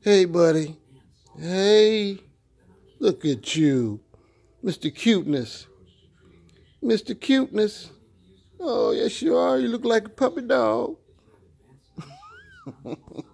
Hey, buddy. Hey. Look at you. Mr. Cuteness. Mr. Cuteness. Oh, yes, you are. You look like a puppy dog.